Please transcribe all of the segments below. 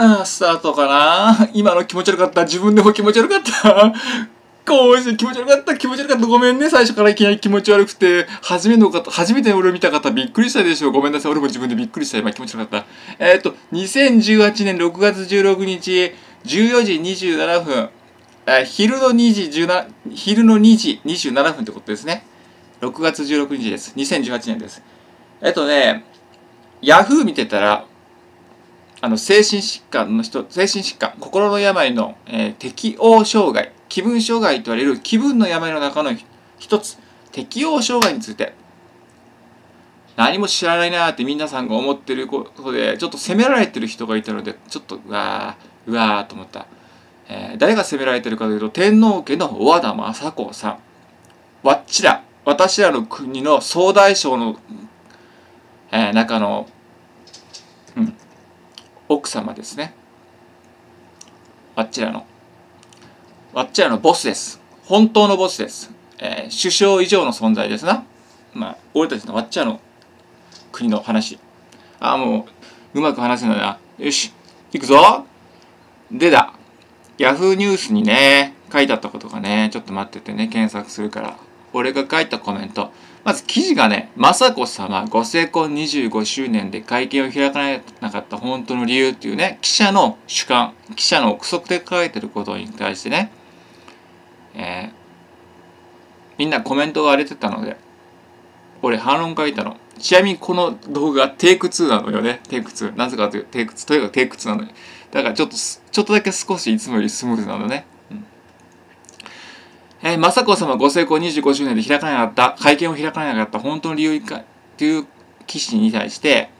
あースタートかな？今の気持ち悪かった？自分でも気持ち悪かった？こうして気持ち悪かった？気持ち悪かった？ごめんね。最初からいきなり気持ち悪くて、初めての方、初めて俺見た方びっくりしたでしょ？う。ごめんなさい。俺も自分でびっくりした。今気持ち悪かった。えっ、と、2018年6月16日、14時27分。えー昼の2時17、昼の2時27分ってことですね。6月16日です。2018年です。えっとね、ヤフー見てたら、あの精神疾患の人精神疾患心の病の、えー適応障害気分障害と言われる気分の病の中の一つ適応障害について何も知らないなって皆さんが思ってることでちょっと責められてる人がいたのでちょっとうわーうわーと思った、えー誰が責められてるかというと天皇家の和田雅子さん。わっちら私らの国の総大将の、えー中のうん。奥様ですね。あっちらの。あっちらのボスです。本当のボスです、えー首相以上の存在ですな。まあ俺たちのあっちらの国の話。ああもううまく話せないな。よし行くぞ。でだ。ヤフーニュースにね書いてあったことがねちょっと待っててね検索するから。俺が書いたコメント。まず記事がね、雅子様ご成婚25周年で会見を開かなかった本当の理由っていうね、記者の主観、記者の憶測で書いてることに対してね、えーみんなコメントが荒れてたので、俺反論書いたの。ちなみにこの動画テイク2なのよね。テイク2。なぜかというとテイク2。とにかくテイク2なのよ。だからちょっと、ちょっとだけ少しいつもよりスムーズなのね。えー、雅子様ご成婚25周年で開かなかった、会見を開かなかった本当の理由かっていう記事に対して、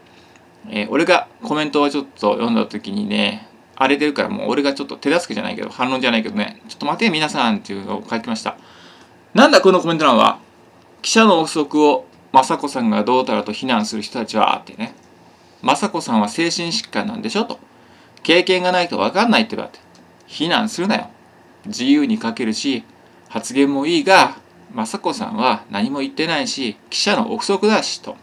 えー俺がコメントをちょっと読んだ時にね、荒れてるからもう俺がちょっと手助けじゃないけど、反論じゃないけどね、ちょっと待て皆さんっていうのを書きました。なんだこのコメント欄は、記者の憶測を雅子さんがどうたらと非難する人たちはってね、雅子さんは精神疾患なんでしょと。経験がないと分かんないってばって。非難するなよ。自由に書けるし、発言もいいが、雅子さんは何も言ってないし、記者の憶測だしと。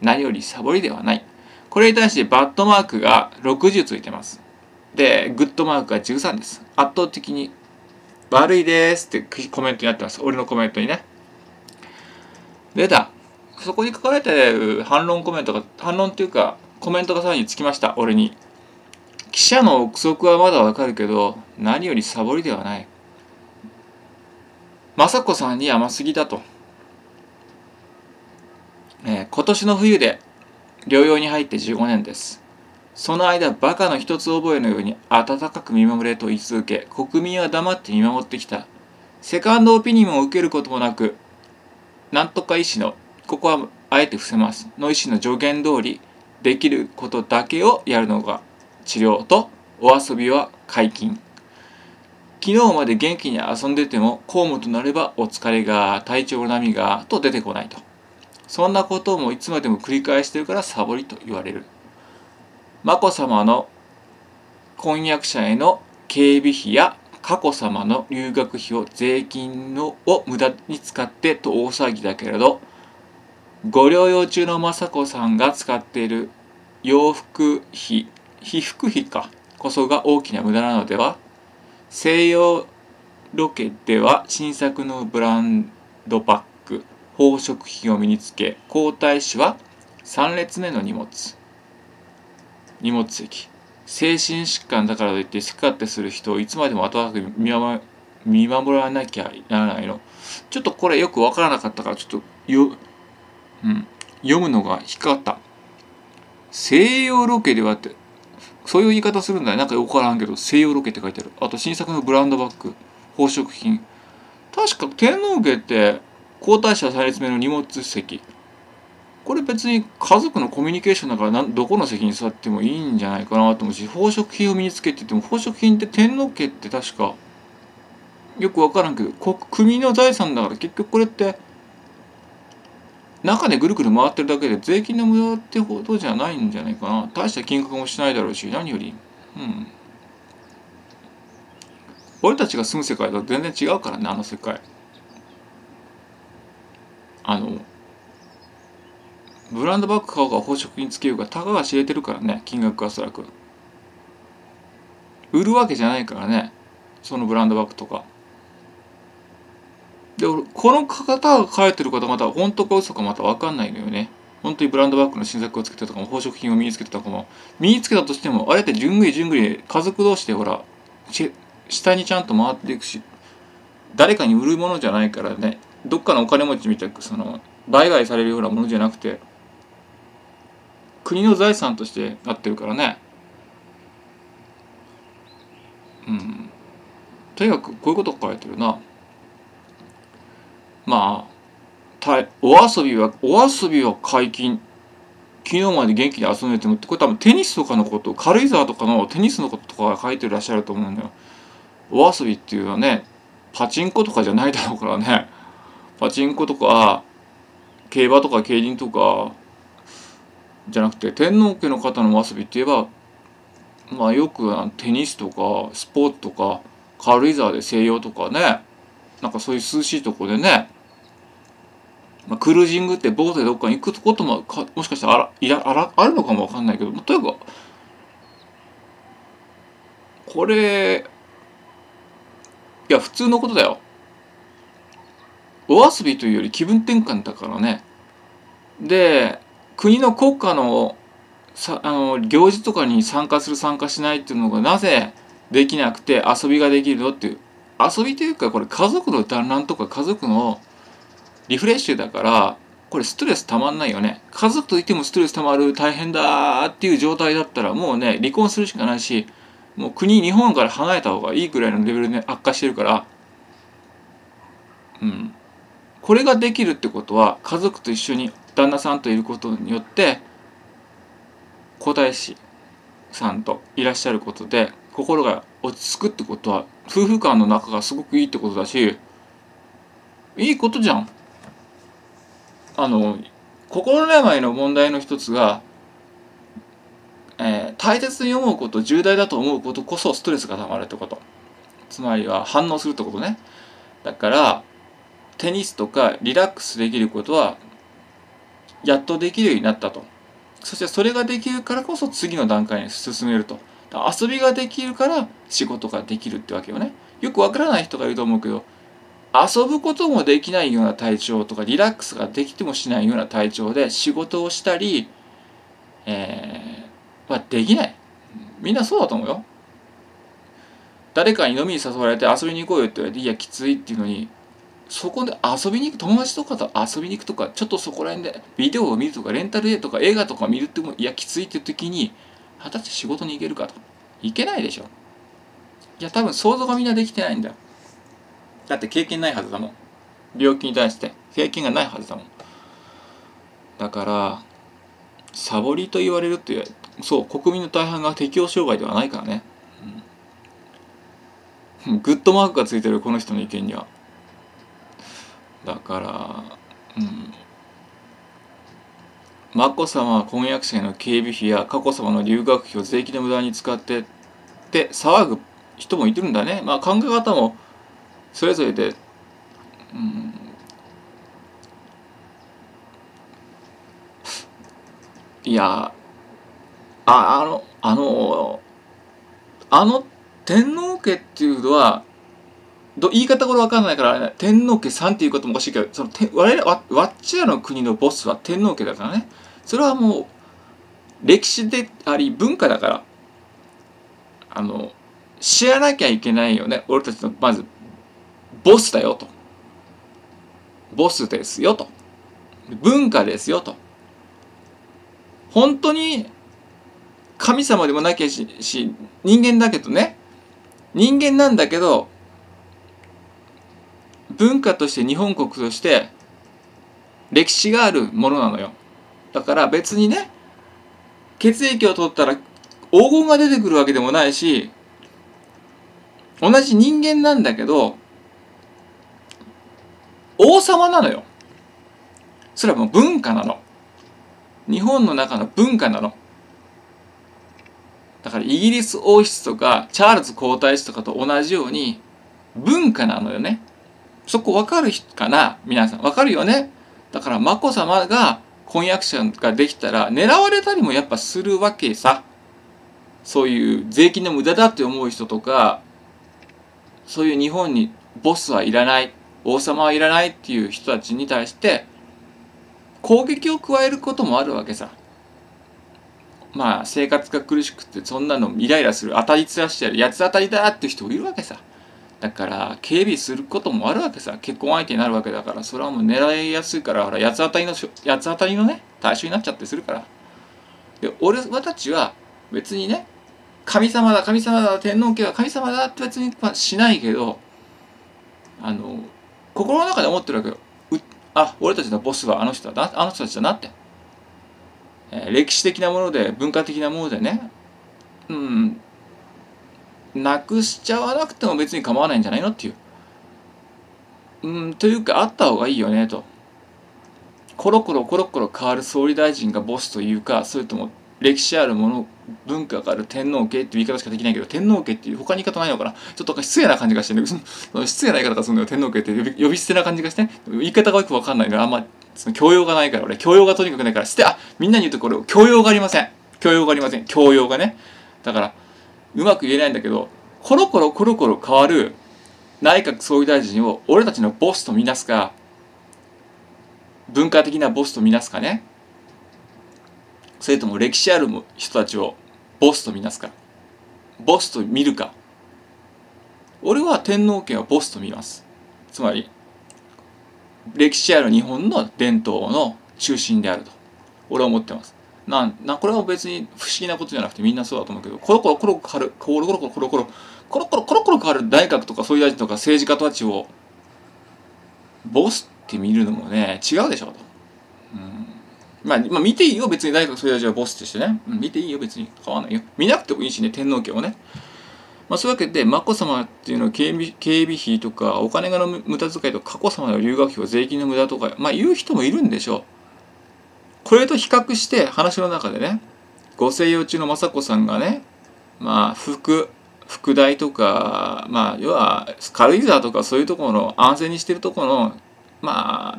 何よりサボりではない。これに対してバットマークが60ついてます。で、グッドマークが13です。圧倒的に悪いですってコメントになってます。俺のコメントにね。でだ、そこに書かれてる反論コメントが、反論っていうか、コメントがさらにつきました、俺に。記者の憶測はまだわかるけど、何よりサボりではない。雅子さんに甘すぎだと。えー今年の冬で療養に入って15年です。その間、バカの一つ覚えのように温かく見守れと言い続け、国民は黙って見守ってきた。セカンドオピニオンを受けることもなく、なんとか医師の、ここはあえて伏せます、の医師の助言通り、できることだけをやるのが治療と、お遊びは解禁。昨日まで元気に遊んでても、公務となればお疲れが、体調の波が、と出てこないと。そんなこともいつまでも繰り返してるからサボりと言われる。眞子さまの婚約者への警備費や佳子さまの留学費を税金のを無駄に使ってと大騒ぎだけれど、ご療養中の雅子さんが使っている洋服費、被服費か、こそが大きな無駄なのでは？西洋ロケでは新作のブランドバッグ、宝飾品を身につけ、皇太子は3列目の荷物。荷物席。精神疾患だからといって好き勝手する人をいつまでも温かく見守らなきゃならないの。ちょっとこれよくわからなかったから、ちょっとよ、うん、読むのが引っかかった。西洋ロケではって、そういう言い方するんだよ。なんかよくわからんけど、西洋ロケって書いてある。あと新作のブランドバッグ、宝飾品。確か天皇家って皇太子は3列目の荷物席。これ別に家族のコミュニケーションだからどこの席に座ってもいいんじゃないかなと思うし宝飾品を身につけてても宝飾品って天皇家って確かよく分からんけど国の財産だから結局これって中でぐるぐる回ってるだけで税金の無駄ってほどじゃないんじゃないかな。大した金額もしないだろうし何より。うん。俺たちが住む世界と全然違うからねあの世界。あのブランドバッグ買おうが宝飾品つけようがたかが知れてるからね金額がおそらく。売るわけじゃないからねそのブランドバッグとか。でこの方が書いてる方また本当か嘘かまた分かんないのよね。本当にブランドバッグの新作をつけてとかも宝飾品を身につけてとかも身につけたとしてもあれってじゅんぐりじゅんぐり家族同士でほら下にちゃんと回っていくし誰かに売るものじゃないからねどっかのお金持ちみたいなその売買されるようなものじゃなくて国の財産としてなってるからね。うん。とにかくこういうこと書いてるな。まあお遊びはお遊びは解禁。昨日まで元気に遊んでてもってこれ多分テニスとかのこと軽井沢とかのテニスのこととか書いてらっしゃると思うんだよ。お遊びっていうのはねパチンコとかじゃないだろうからね。パチンコとか競馬とか競輪とかじゃなくて天皇家の方のお遊びって言えばまあよくテニスとかスポーツとか軽井沢で西洋とかねなんかそういう涼しいとこでね、まあ、クルージングってボートでどっかに行くこともかもしかしたらあらいらあらあるのかもわかんないけどとにかくこれいや普通のことだよ。お遊びというより気分転換だからね。で国の国家のさあの行事とかに参加する参加しないっていうのがなぜできなくて遊びができるのっていう遊びというかこれ家族の団らんとか家族のリフレッシュだからこれストレスたまんないよね家族といてもストレスたまる大変だっていう状態だったらもうね離婚するしかないしもう国日本から離れた方がいいくらいのレベルで悪化してるからうんこれができるってことは家族と一緒に旦那さんといることによって皇太子さんといらっしゃることで心が落ち着くってことは夫婦間の仲がすごくいいってことだしいいことじゃん。あの心の病の問題の一つがえー、大切に思うこと重大だと思うことこそストレスがたまるってこと。つまりは反応するってことね。だからテニスとかリラックスできることはやっとできるようになったと。そしてそれができるからこそ次の段階に進めると。遊びができるから仕事ができるってわけよね。よくわからない人がいると思うけど遊ぶこともできないような体調とかリラックスができてもしないような体調で仕事をしたり、えーはできない。みんなそうだと思うよ。誰かに飲みに誘われて遊びに行こうよって言われて、いや、きついっていうのに、そこで遊びに行く、友達とかと遊びに行くとか、ちょっとそこら辺でビデオを見るとか、レンタル絵とか映画とか見るっても、いや、きついっていう時に、果たして仕事に行けるかと。行けないでしょ。いや、多分想像がみんなできてないんだよ。だって経験ないはずだもん。病気に対して。経験がないはずだもん。だから、サボりと言われるってそう国民の大半が適応障害ではないからね、うん、グッドマークがついてるこの人の意見には。だからうん。眞子さまは婚約者への警備費や佳子さまの留学費を税金の無駄に使ってって騒ぐ人もいるんだね。まあ考え方もそれぞれで、うん、いやああのあのあの天皇家っていうのはど言い方これ分かんないから、ね、天皇家さんっていうこともおかしいけどそのて我々わわっちらの国のボスは天皇家だからね。それはもう歴史であり文化だから。あの知らなきゃいけないよね。俺たちのまずボスだよと。ボスですよと。文化ですよと。本当に神様でもなきゃし人間だけどね。人間なんだけど文化として日本国として歴史があるものなのよ。だから別にね血液を取ったら黄金が出てくるわけでもないし同じ人間なんだけど王様なのよそれはもう文化なの日本の中の文化なのだからイギリス王室とかチャールズ皇太子とかと同じように文化なのよね。そこわかるかな？皆さん。わかるよね？だから眞子さまが婚約者ができたら狙われたりもやっぱするわけさ。そういう税金の無駄だって思う人とかそういう日本にボスはいらない王様はいらないっていう人たちに対して攻撃を加えることもあるわけさ。まあ生活が苦しくてそんなのイライラする当たりつらしてやる八つ当たりだっていう人もいるわけさ。だから警備することもあるわけさ結婚相手になるわけだからそれはもう狙いやすいからほら八つ当たりの八つ当たりのね対象になっちゃってするからで俺たちは別にね神様だ神様だ天皇家は神様だって別にしないけどあの心の中で思ってるわけよ。あ俺たちのボスはあの人だ。あの人たちだなって、えー、歴史的なもので文化的なものでね。うん。なくしちゃわなくても別に構わないんじゃないのっていう。うんというかあった方がいいよねと。コロコロコロコロ変わる総理大臣がボスというかそれとも歴史あるもの文化がある天皇家っていう言い方しかできないけど天皇家っていう他に言い方ないのかな？ちょっと失礼な感じがしてね失礼な言い方がするのよ天皇家って呼び捨てな感じがしてね言い方がよく分かんないからあんまその教養がないから俺教養がとにかくないからしてあみんなに言うとこれ教養がありません。教養がありません。教養がね。だからうまく言えないんだけどコロコロコロコロ変わる内閣総理大臣を俺たちのボスとみなすか文化的なボスとみなすかね。それとも歴史ある人たちをボスとみなすか？ボスと見るか？俺は天皇家をボスと見ます。つまり歴史ある日本の伝統の中心であると。俺は思ってます。なんなこれは別に不思議なことじゃなくてみんなそうだと思うけどコロコロコロコロ変わる。コロコロコロコロコロ。コロコロコロ変わる内閣とか総理大臣とか政治家たちをボスって見るのもね違うでしょと、うまあ、まあ見ていいよ別に内閣総理大臣はボスとしてね、うん、見ていいよ別に。変わないよ。見なくてもいいしね天皇家をね。まあ、そういうわけで眞子さまっていうのは警備警備費とかお金がの無駄遣いとか佳子さまの留学費は税金の無駄とかまあ言う人もいるんでしょう。これと比較して話の中でねご静養中の雅子さんがねまあ副副大とかまあ要は軽井沢とかそういうところの安全にしてるところのまあ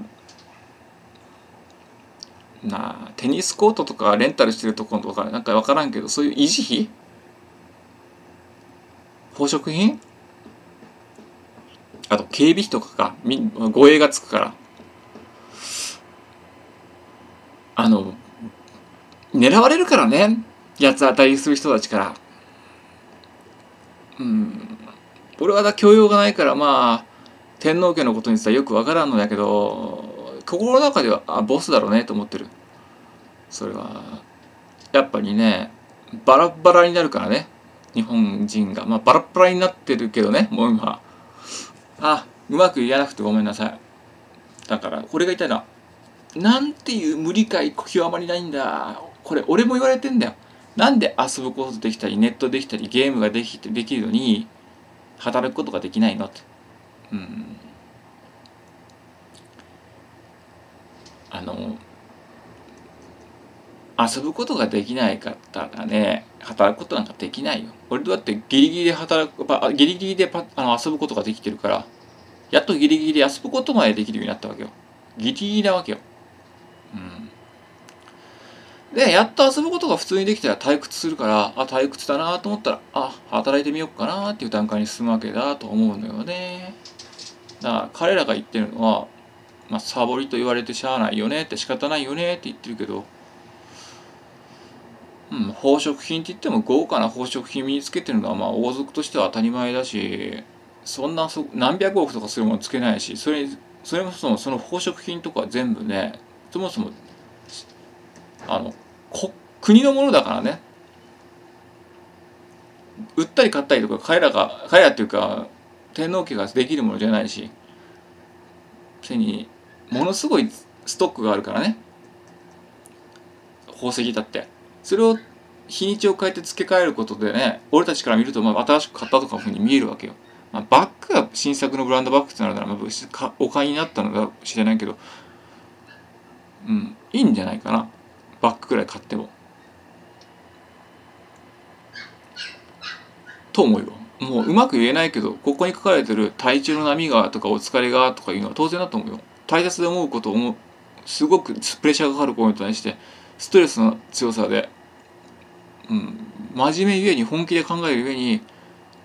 なテニスコートとかレンタルしてるところとかなんか分からんけどそういう維持費？宝飾品？あと警備費とかか護衛がつくからあの、狙われるからね。八つ当たりする人たちから。うん。俺はだ教養がないからまあ、天皇家のことにさよくわからんのだけど、心の中では、あ、ボスだろうねと思ってる。それは、やっぱりね、バラバラになるからね。日本人が。まあ、バラバラになってるけどね、もう今。あ、うまく言えなくてごめんなさい。だから、これが言いたいのは、なんていう無理解極まりないんだこれ俺も言われてんだよなんで遊ぶことできたりネットできたりゲームができてできるのに働くことができないのってうんあの遊ぶことができない方がね働くことなんかできないよ。俺だってギリギリで働くギリギリでパあの遊ぶことができてるからやっとギリギリで遊ぶことまでできるようになったわけよ。ギリギリなわけよ。うん、でやっと遊ぶことが普通にできたら退屈するからあ退屈だなと思ったらあ働いてみようかなっていう段階に進むわけだと思うのよね。だから彼らが言ってるのは、まあ、サボりと言われてしゃあないよねって仕方ないよねって言ってるけどうん、宝飾品って言っても豪華な宝飾品身につけてるのはまあ王族としては当たり前だしそんなそ何百億とかするものつけないしそれそれもそのその宝飾品とか全部ねそもそもあのこ国のものだからね。売ったり買ったりとか彼らが彼らっていうか天皇家ができるものじゃないしそれにものすごいストックがあるからね宝石だってそれを日にちを変えて付け替えることでね俺たちから見るとまあ新しく買ったとかふうに見えるわけよ、まあ、バッグが新作のブランドバッグってなるなら、まあ、お買いになったのかもしれないけどうん、いいんじゃないかなバッグくらい買っても。と思うよ。もううまく言えないけどここに書かれてる体調の波がとかお疲れがとかいうのは当然だと思うよ。大切で思うことを思うすごくプレッシャーがかかることに対してストレスの強さで、うん、真面目ゆえに本気で考えるゆえに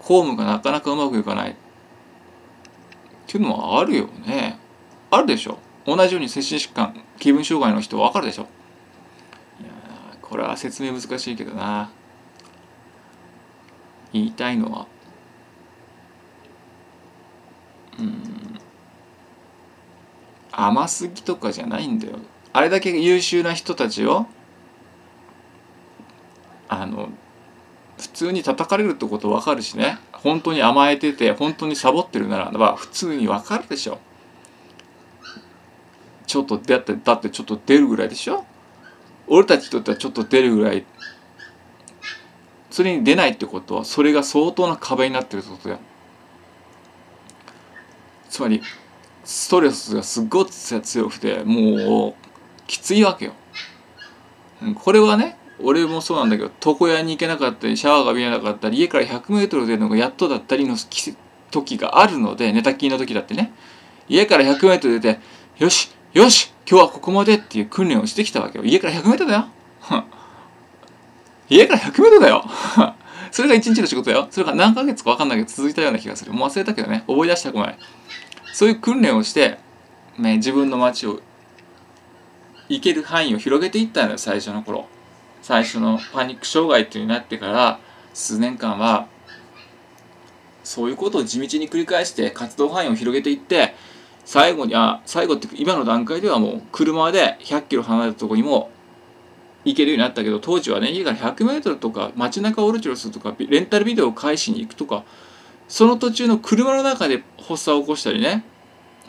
公務がなかなかうまくいかない。っていうのはあるよね。あるでしょ。同じように精神疾患気分障害の人分かるでしょ。いやこれは説明難しいけどな。言いたいのはうん甘すぎとかじゃないんだよ。あれだけ優秀な人たちをあの普通に叩かれるってこと分かるしね。本当に甘えてて本当にサボってるならば普通に分かるでしょ。ちょっとだってだってちょっと出るぐらいでしょ。俺たちにとってはちょっと出るぐらいそれに出ないってことはそれが相当な壁になってるってことだよ。つまりストレスがすっごい強くてもうきついわけよ。これはね俺もそうなんだけど床屋に行けなかったりシャワーが見えなかったり家から 100m 出るのがやっとだったりの時があるので寝たきりの時だってね。家から 100m 出てよしよし今日はここまでっていう訓練をしてきたわけよ。家から 100m だよ。家から 100m だよ。それが一日の仕事だよ。それが何ヶ月か分かんないけど続いたような気がする。もう忘れたけどね。思い出したくない。そういう訓練をして、ね、自分の街を行ける範囲を広げていったのよ最初の頃。最初のパニック障害っていうになってから数年間はそういうことを地道に繰り返して活動範囲を広げていって最後にあ最後って今の段階ではもう車で100キロ離れたとこにも行けるようになったけど当時はね家から100メートルとか街中をうろちょろするとかレンタルビデオを返しに行くとかその途中の車の中で発作を起こしたりね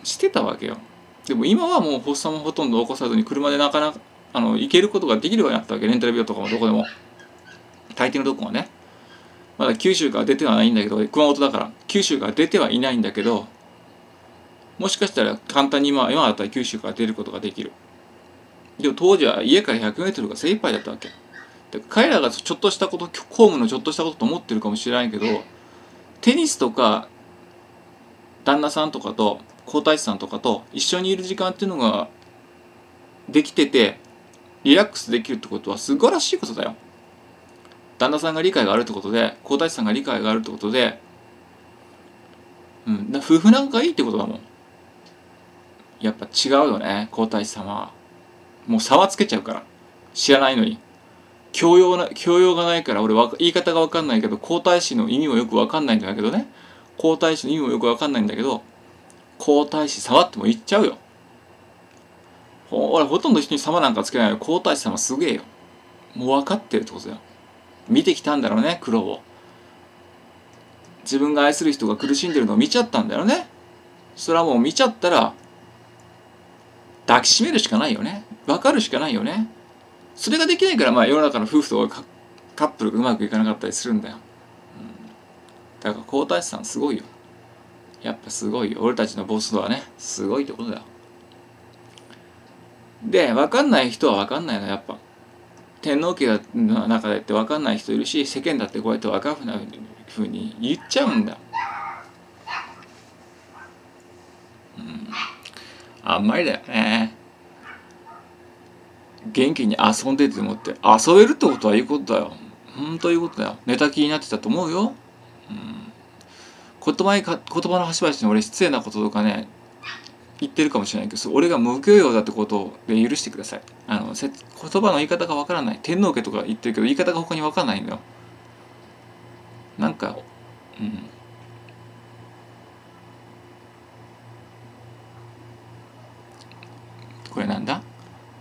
してたわけよ。でも今はもう発作もほとんど起こさずに車でなかなかあの行けることができるようになったわけ。レンタルビデオとかもどこでも。大抵のとこはね。まだ九州から出てはないんだけど熊本だから。九州から出てはいないんだけどもしかしたら簡単に今今だったら九州から出ることができる。でも当時は家から 100m が精一杯だったわけ。で彼らがちょっとしたこと公務のちょっとしたことと思ってるかもしれないけどテニスとか旦那さんとかと皇太子さんとかと一緒にいる時間っていうのができててリラックスできるってことは素晴らしいことだよ。旦那さんが理解があるってことで皇太子さんが理解があるってことで、うん、夫婦仲がいいってことだもん。やっぱ違うよね皇太子様は。もう差はつけちゃうから。知らないのに。教養な教養がないから俺は言い方が分かんないけど皇太子の意味もよく分かんないんだけどね。皇太子の意味もよく分かんないんだけど皇太子様っても言っちゃうよ。ほ俺ほとんど人に様なんかつけないよ。皇太子様すげえよ。もう分かってるってことだよ。見てきたんだろうね苦労を。自分が愛する人が苦しんでるのを見ちゃったんだよね。それはもう見ちゃったら抱きしめるしかないよね。分かるしかないよね。それができないからまあ世の中の夫婦とかカップルがうまくいかなかったりするんだよ、うん、だから皇太子さんすごいよ。やっぱすごいよ。俺たちのボスはねすごいってことだよ。で分かんない人は分かんないのやっぱ。天皇家の中でって分かんない人いるし世間だってこうやって分かるふうに言っちゃうんだうん。あんまりだよね。元気に遊んでて思って遊べるってことはいいことだよ。本当いいことだよ。寝た気になってたと思うよ、うん、言葉にか言葉の端々に俺失礼なこととかね言ってるかもしれないけど俺が無教養だってことで許してください。あの言葉の言い方がわからない。天皇家とか言ってるけど言い方が他にわからないんだよ。なんかうん。これなんだ？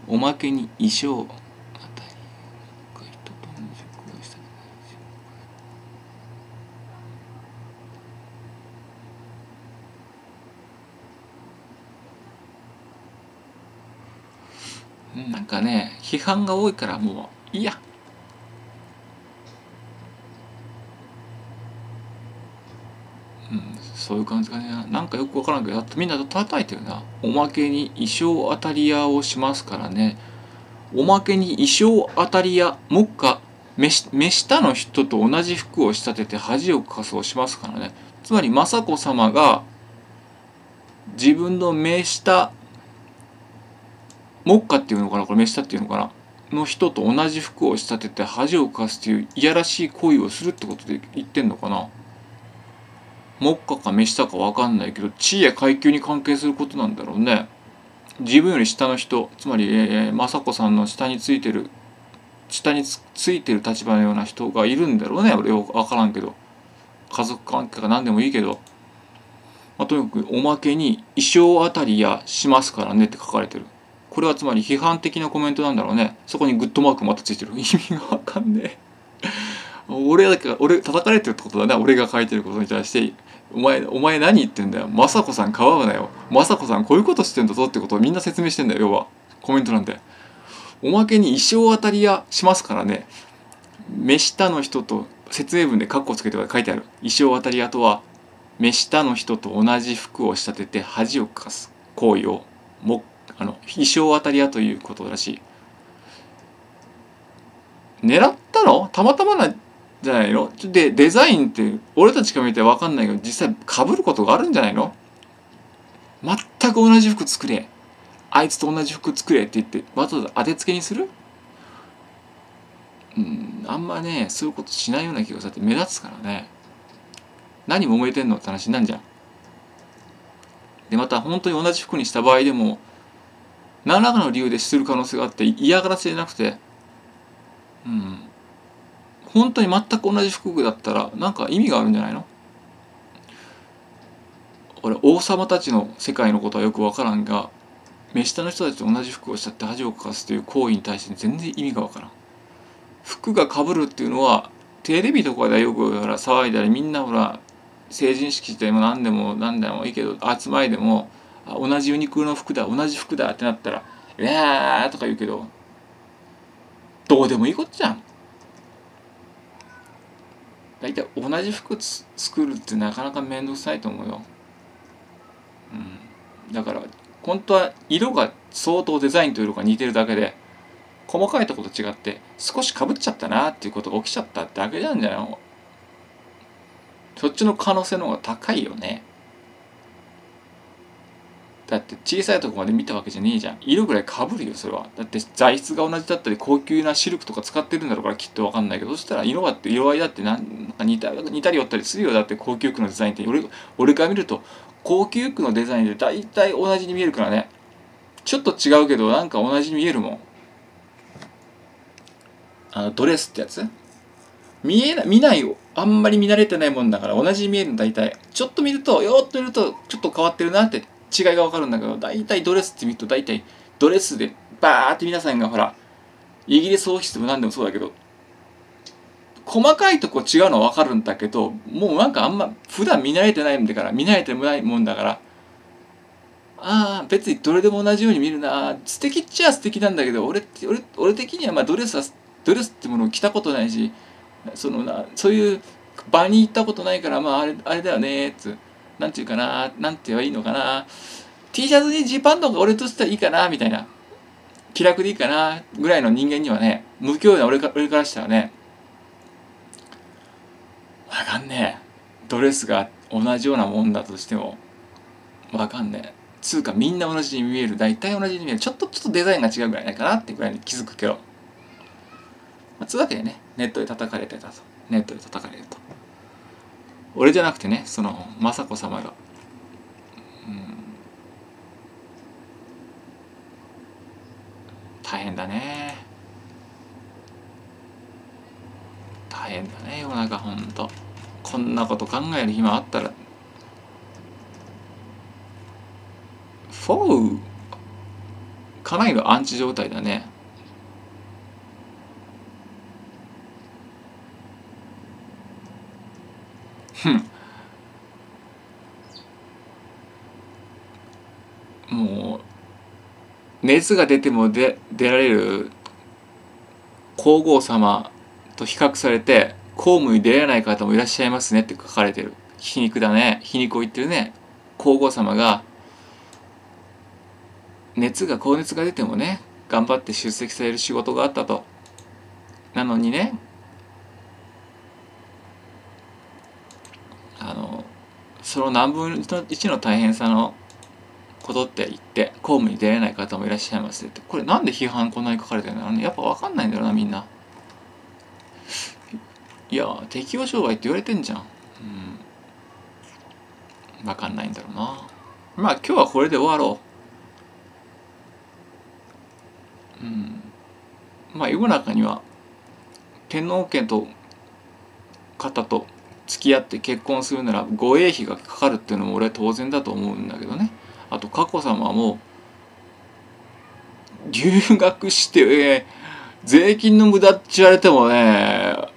おまけに衣装なんかね批判が多いからもういいや。そういう感じかね。なんかよくわからんけどみんな叩いてるな。おまけに衣装当たり屋をしますからね。おまけに衣装当たり屋目下目下の人と同じ服を仕立てて恥をかそうしますからね。つまり雅子様が自分の目下目下っていうのかな？これ目下っていうのかな？の人と同じ服を仕立てて恥をかすといういやらしい行為をするってことで言ってんのかな？目下か目下か分かんないけど地位や階級に関係することなんだろうね。自分より下の人つまり、えー、雅子さんの下についてる下につついてる立場のような人がいるんだろうね。俺は分からんけど。家族関係か何でもいいけど、まあ、とにかくおまけに衣装あたりやしますからねって書かれてる。これはつまり批判的なコメントなんだろうね。そこにグッドマークまたついてる。意味が分かんねえ。俺だけ俺叩かれてるってことだね。俺が書いてることに対して。お前お前何言ってんだよ。雅子さんかわうなよ。雅子さんこういうことしてんだぞってことをみんな説明してんだよ要は。コメントなんでおまけに衣装当たり屋しますからね。目下の人と説明文でカッコつけて書いてある。衣装当たり屋とは目下の人と同じ服を仕立てて恥をかかす行為をもあの衣装当たり屋ということらしい。狙ったの？たまたまなじゃないの？でデザインって俺たちから見て分かんないけど実際かぶることがあるんじゃないの？全く同じ服作れ。あいつと同じ服作れって言ってわざわざ当てつけにする？うんあんまねそういうことしないような気がさって目立つからね。何も燃えてんのって話なんじゃん。でまた本当に同じ服にした場合でも何らかの理由でする可能性があって嫌がらせじゃなくて。うん。本当に全く同じ服だったらなんか意味があるんじゃないの？俺王様たちの世界のことはよく分からんが目下の人たちと同じ服をしちゃって恥をかかすという行為に対して全然意味がわからん。服がかぶるっていうのはテレビとかではよくほら騒いだりみんなほら成人式でも何でも何でもいいけど集まりでも同じユニクロの服だ同じ服だってなったら「いやー」とか言うけどどうでもいいことじゃん。大体同じ服作るってなかなか面倒くさいと思うよ、うん、だから本当は色が相当デザインと色が似てるだけで細かいとこと違って少しかぶっちゃったなっていうことが起きちゃっただけなんじゃないの？そっちの可能性の方が高いよね。だって小さいとこまで見たわけじゃねえじゃん。色ぐらいかぶるよそれは。だって材質が同じだったり高級なシルクとか使ってるんだろうからきっと分かんないけどそしたら色はって色合いだってなんか似た似たり寄ったりするよ。だって高級区のデザインって俺俺から見ると高級区のデザインで大体同じに見えるからね。ちょっと違うけどなんか同じに見えるもん。あのドレスってやつ？見えない見ないよ。あんまり見慣れてないもんだから同じに見えるの大体。ちょっと見るとよーっと見るとちょっと変わってるなって違いが分かるんだけど大体ドレスって見ると大体ドレスでバーって皆さんがほらイギリス王室でも何でもそうだけど細かいとこ違うのは分かるんだけどもうなんかあんま普段見慣れてないんだから見慣れてもないもんだからああ別にどれでも同じように見るな素敵っちゃ素敵なんだけど俺俺俺的にはまあドレスはドレスってものを着たことないしそのなそういう場に行ったことないからまああれあれだよねっつなんていうかななんて言えばいいのかな。T シャツにジーパンとか俺としてはいいかなみたいな。気楽でいいかなぐらいの人間にはね無教養な俺か俺からしたらね。わかんねえ。ドレスが同じようなもんだとしてもわかんねえ。つうかみんな同じに見える。大体同じに見える。ちょっとちょっとデザインが違うぐらいないかなってぐらいに気づくけど、まあ、つうわけでねネットで叩かれてたと。ネットで叩かれると。俺じゃなくてねその雅子様が。うん。大変だね。大変だね世の中ほんと。こんなこと考える暇あったら。フォー。かなりのアンチ状態だねふんもう熱が出ても出出られる皇后様と比較されて公務に出られない方もいらっしゃいますねって書かれてる。皮肉だね。皮肉を言ってるね。皇后様が熱が高熱が出てもね頑張って出席される仕事があったと。なのにねあのその何分の1の大変さのことって言って公務に出れない方もいらっしゃいます。ってこれなんで批判こんなに書かれてるんだろうねやっぱ分かんないんだよなみんな。いや適応障害って言われてんじゃん。うん。分かんないんだろうな。まあ今日はこれで終わろう。うん。まあ世の中には天皇家と方と付き合って結婚するなら護衛費がかかるっていうのも俺は当然だと思うんだけどね。あと佳子さまも留学して、えー、税金の無駄って言われてもね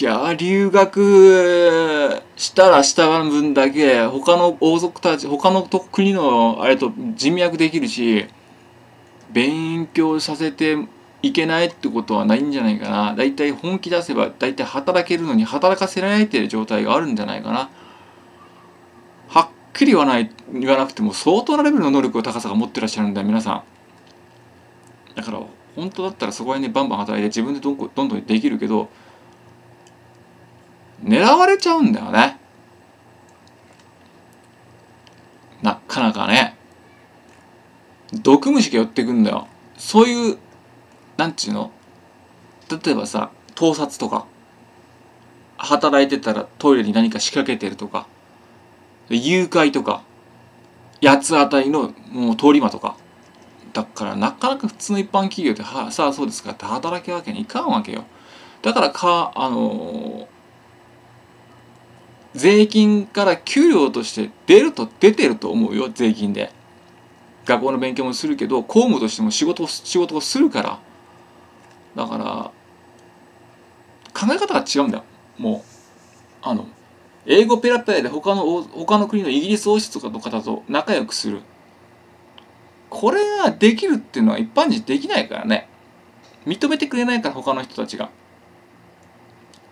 いや留学したらした分だけ他の王族たち他の国のあれと人脈できるし勉強させていけないってことはないんじゃないかな。だいたい本気出せばだいたい働けるのに働かせられてる状態があるんじゃないかな。はっきり言わない言わなくても相当なレベルの能力の高さが持ってらっしゃるんだよ皆さん。だから本当だったらそこら辺でバンバン働いて自分でどんどんどんできるけど狙われちゃうんだよね。なかなかね。毒虫が寄ってくんだよ。そういうなんちゅうの？例えばさ盗撮とか働いてたらトイレに何か仕掛けてるとか誘拐とか八つ当たりのもう通り魔とかだからなかなか普通の一般企業ではさあそうですかって働けるわけにいかんわけよ。だからかあのー、税金から給料として出ると出てると思うよ税金で。学校の勉強もするけど公務としても仕事を仕事をするから。だから考え方が違うんだよ。もうあの英語ペラペラで他の他の国のイギリス王室とかの方と仲良くする。これができるっていうのは一般人できないからね。認めてくれないから他の人たちが。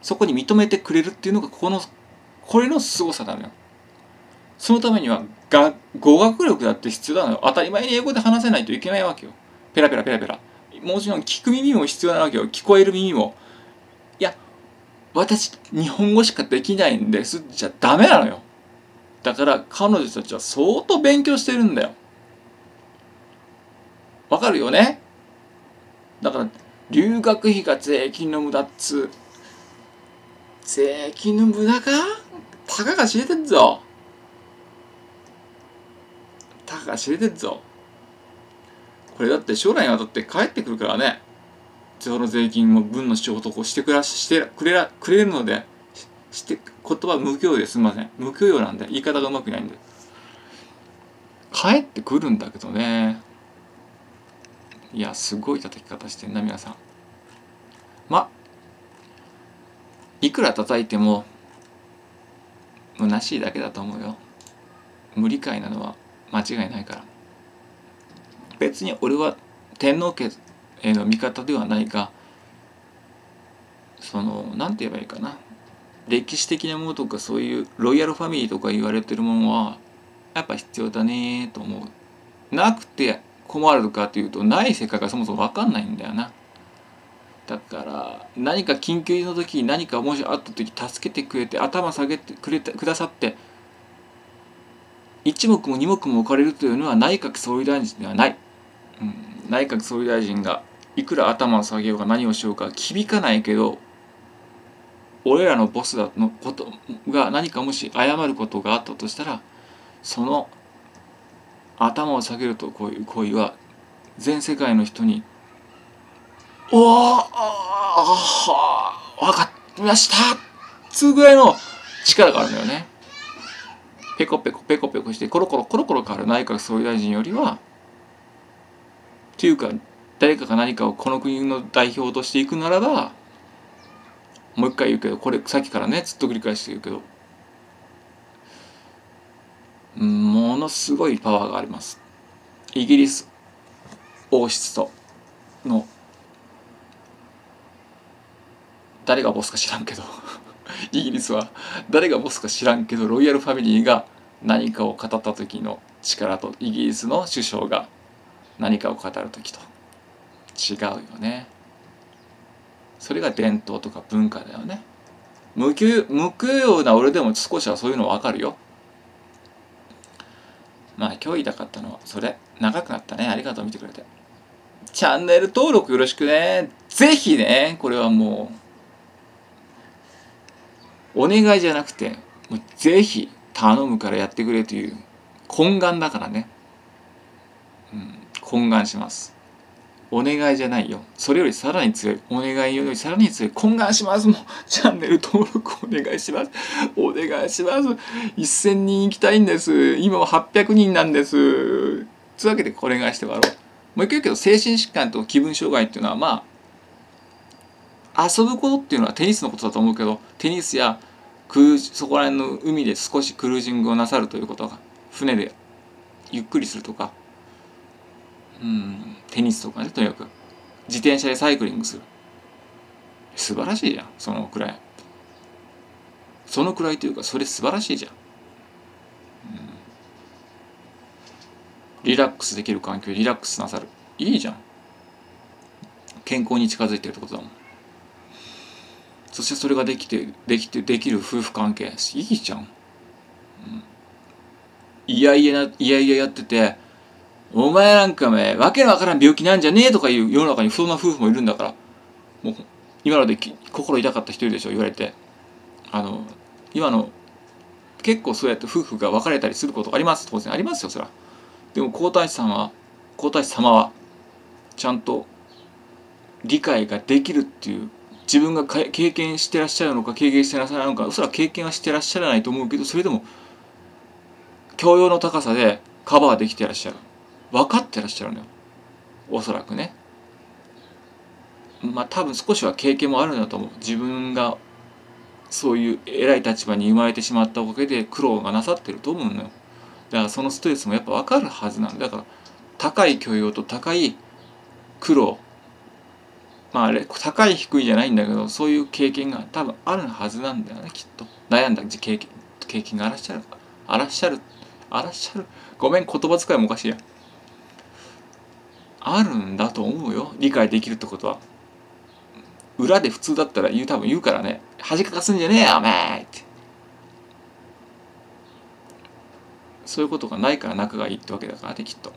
そこに認めてくれるっていうのがこのこれの凄さなのよ。そのためにはが語学力だって必要なのよ。当たり前に英語で話せないといけないわけよ。ペラペラペラペラ。もちろん聞く耳も必要なわけよ。聞こえる耳も。いや私日本語しかできないんです。じゃダメなのよ。だから彼女たちは相当勉強してるんだよ。わかるよね？だから留学費が税金の無駄っつ税金の無駄か？たかが知れてんぞ。たかが知れてんぞ。これだって将来にわたって帰ってくるからね。その税金を分の仕事をしてくらしてくれらくれるのでして言葉無教養ですみません。無教養なんで言い方がうまくないんで。帰ってくるんだけどね。いやすごい叩き方してんな皆さん。まいくら叩いても虚しいだけだと思うよ。無理解なのは間違いないから。別に俺は天皇家への味方ではないがその何て言えばいいかな。歴史的なものとかそういうロイヤルファミリーとか言われてるものはやっぱ必要だねと思う。なくて困るかというとない世界がそもそも分かんないんだよな。だから何か緊急の時に何かもしあった時助けてくれて頭下げてくれてくださって一目も二目も置かれるというのは内閣総理大臣ではない、うん、内閣総理大臣がいくら頭を下げようか何をしようか響かないけど俺らのボスだのことが何かもし謝ることがあったとしたらその頭を下げるとこういう行為は全世界の人に「おお分かりました!」つうぐらいの力があるんだよね。ペコペコペコペコしてコロコロコロコロ変わる内閣総理大臣よりはていうか誰かが何かをこの国の代表としていくならばもう一回言うけどこれさっきからねずっと繰り返して言うけどものすごいパワーがあります。イギリス王室との誰がボスか知らんけど イギリスは誰がボスか知らんけどロイヤルファミリーが何かを語った時の力とイギリスの首相が何かを語る時と。違うよね。それが伝統とか文化だよね。無給無給養な俺でも少しはそういうの分かるよ。まあ今日言いたかったのはそれ。長くなったね。ありがとう見てくれて。チャンネル登録よろしくね。ぜひね。これはもう。お願いじゃなくてもうぜひ頼むからやってくれという懇願だからね、懇願します。お願いじゃないよ。それよりさらに強い。お願いよりさらに強い。懇願しますもうチャンネル登録お願いします。お願いします。1000人行きたいんです。今は800人なんです。というわけでお願いして終わろう。もう一回言うけど精神疾患と気分障害っていうのはまあ遊ぶことっていうのはテニスのことだと思うけどテニスやそこら辺の海で少しクルージングをなさるということが船でゆっくりするとかうん。テニスとかねとにかく。自転車でサイクリングする。素晴らしいじゃんそのくらい。そのくらいというかそれ素晴らしいじゃん、リラックスできる環境リラックスなさる。いいじゃん。健康に近づいてるってことだもん。そしてそれができてできてできる夫婦関係いいじゃん、うん、いやいやないやいややっててお前なんかめ、わけのわからん病気なんじゃねえとかいう世の中にそんな夫婦もいるんだから、もう、今ので心痛かった一人でしょ、言われて。あの、今の、結構そうやって夫婦が別れたりすることあります、当然ありますよ、そら。でも皇太子さんは、皇太子様は、ちゃんと理解ができるっていう、自分が経験してらっしゃるのか、経験してらっしゃるのか、おそらく経験はしてらっしゃらないと思うけど、それでも、教養の高さでカバーできてらっしゃる。分かってらっしゃるのよ。おそらくね。まあ多分少しは経験もあるんだと思う。自分がそういう偉い立場に生まれてしまったおかげで苦労がなさってると思うのよ。だからそのストレスもやっぱ分かるはずなんだから高い許容と高い苦労。まああれ高い低いじゃないんだけどそういう経験が多分あるはずなんだよねきっと。悩んだ経験経験があらっしゃるあらっしゃるあらっしゃる。ごめん言葉遣いもおかしいや。あるんだと思うよ。理解できるってことは。裏で普通だったら言う多分言うからね。恥かかすんじゃねえよお前って。そういうことがないから仲がいいってわけだからねきっと。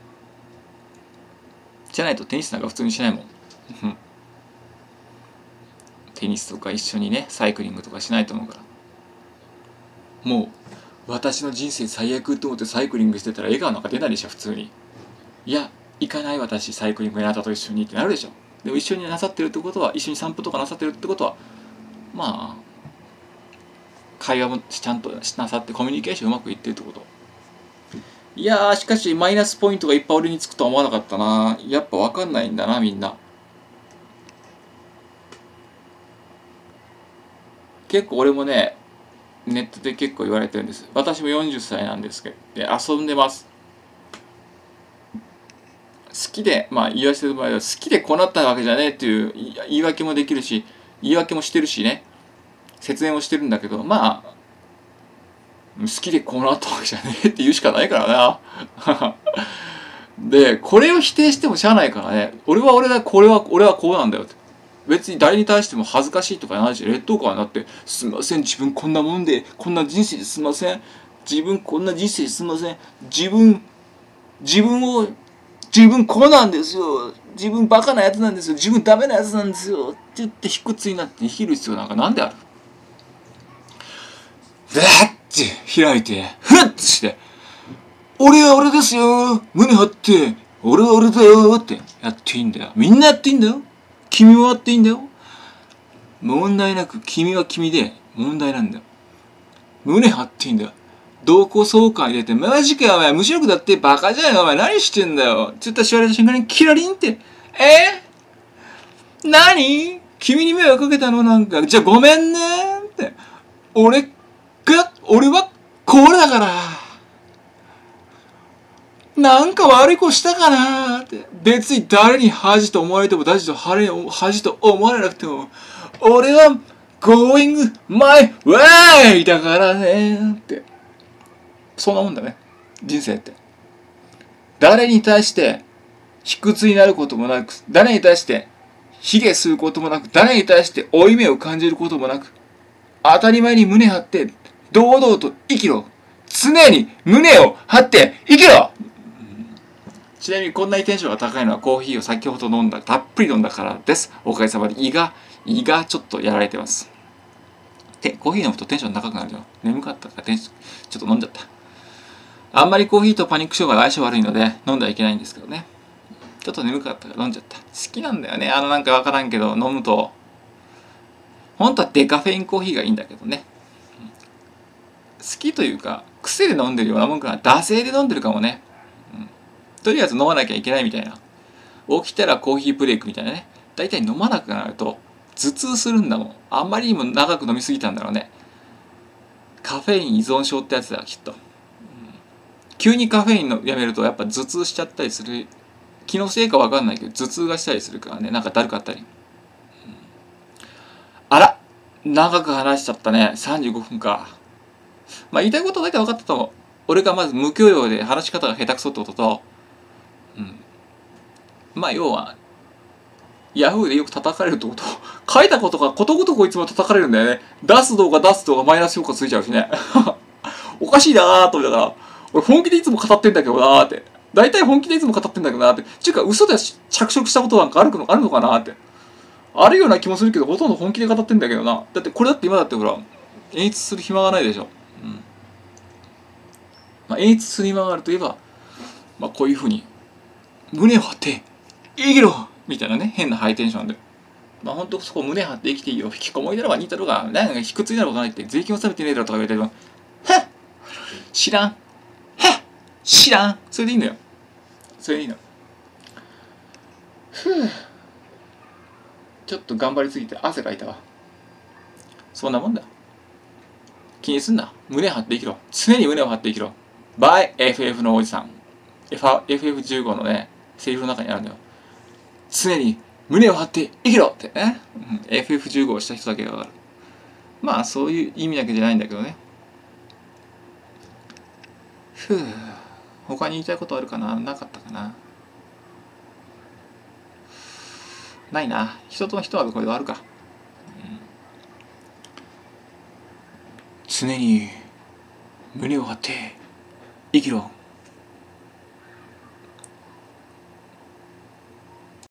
じゃないとテニスなんか普通にしないもん。テニスとか一緒にねサイクリングとかしないと思うから。もう私の人生最悪と思ってサイクリングしてたら笑顔なんか出ないでしょ普通に。いや行かない私サイクリングやあなたと一緒にってなるでしょ。でも一緒になさってるってことは一緒に散歩とかなさってるってことはまあ会話もちゃんとなさってコミュニケーションうまくいってるってこと。いやーしかしマイナスポイントがいっぱい俺につくとは思わなかったな。やっぱ分かんないんだなみんな。結構俺もねネットで結構言われてるんです。私も40歳なんですけどで遊んでます。好きで、まあ言わせてもらえば好きでこうなったわけじゃねえっていう言い訳もできるし、言い訳もしてるしね、説明もしてるんだけど、まあ、好きでこうなったわけじゃねえって言うしかないからな。で、これを否定してもしゃあないからね、俺は俺だ、これは、俺はこうなんだよって。別に誰に対しても恥ずかしいとかないし、劣等感になって、すみません、自分こんなもんで、こんな人生ですみません。自分こんな人生ですみません。自分、自分を自分こうなんですよ。自分バカなやつなんですよ。自分ダメなやつなんですよ。って言って卑屈になって生きる必要なんかなんである？でって開いてふっとして俺は俺ですよ。胸張って俺は俺だよって。やっていいんだよ。みんなやっていいんだよ。君もやっていいんだよ。問題なく君は君で問題なんだよ。胸張っていいんだよ。同行相関入れて、マジかよ、お前、無視力だってバカじゃないの、お前、何してんだよ。って言ったら言われた瞬間に、キラリンって、え？何？君に迷惑かけたの？なんか、じゃあごめんねって。俺が、俺は、これだから。なんか悪い子したかなって。別に誰に恥と思われても、誰と恥と思われなくても、俺は、going my way だからねって。そんなもんだね。人生って。誰に対して卑屈になることもなく誰に対して卑下することもなく誰に対して負い目を感じることもなく当たり前に胸張って堂々と生きろ。常に胸を張って生きろ。ちなみにこんなにテンションが高いのはコーヒーを先ほど飲んだたっぷり飲んだからです。おかげさまで胃が胃がちょっとやられてます。でコーヒー飲むとテンション高くなるよ。眠かったからテンションちょっと飲んじゃった。あんまりコーヒーとパニック障害相性悪いので飲んではいけないんですけどね。ちょっと眠かったから飲んじゃった。好きなんだよね。あのなんかわからんけど飲むと。本当はデカフェインコーヒーがいいんだけどね。好きというか癖で飲んでるようなもんかな。惰性で飲んでるかもね、うん、とりあえず飲まなきゃいけないみたいな。起きたらコーヒーブレイクみたいなね。大体飲まなくなると頭痛するんだもん。あんまりにも長く飲みすぎたんだろうね。カフェイン依存症ってやつだきっと、急にカフェインのやめるとやっぱ頭痛しちゃったりする気のせいか分かんないけど頭痛がしたりするからねなんかだるかったり、うん、あら長く話しちゃったね。35分か。まあ言いたいこと大体分かったと思う。俺がまず無許容で話し方が下手くそってことと。うん。まあ要はヤフーでよく叩かれるってこと。書いたことがことごとくいつも叩かれるんだよね。出す動画出す動画マイナス評価ついちゃうしね。おかしいなーと思いながら。俺本気でいつも語ってんだけどなーって。大体本気でいつも語ってんだけどなーって。ちゅうか嘘で着色したことなんかあるのあるのかなって。あるような気もするけどほとんど本気で語ってんだけどな。だってこれだって今だってほら演出する暇がないでしょ。うん。まあ、演出する暇があるといえば、まあ、こういうふうに胸を張って生きろみたいなね変なハイテンションで。まあ本当そこ胸張って生きていいよ。引きこもりだろうが似たろうが何か卑屈になることないって税金を納めてねえだろとか言われてもはっ知らん。知らん。それでいいんだよ。それでいいの。ふう。ちょっと頑張りすぎて汗かいたわ。そんなもんだ。気にすんな。胸張って生きろ。常に胸を張って生きろ。by FF のおじさん。FF15 のねセリフの中にあるんだよ。常に胸を張って生きろって。ね、うん、FF15 をした人だけがわかる。まあそういう意味だけじゃないんだけどね。ふう他に言いたいことあるかな？なかったかな？ないな。人と人はこれあるか、うん、常に胸を張って生きろ。